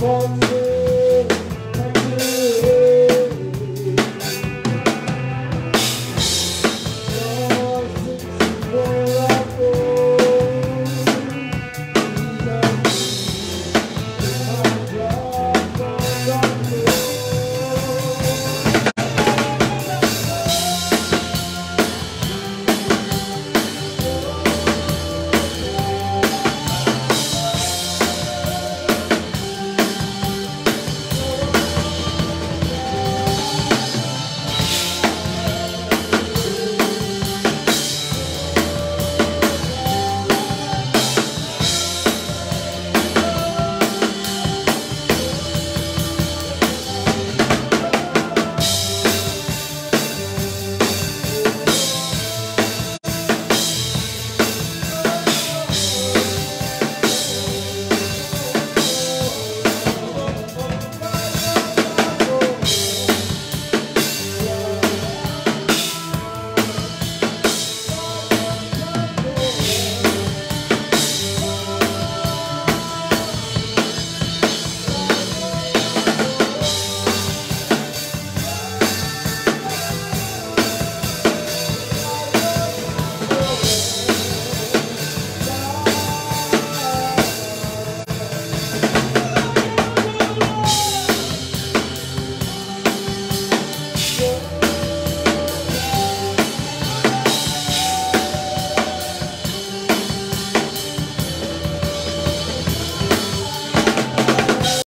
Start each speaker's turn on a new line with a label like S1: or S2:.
S1: One, two,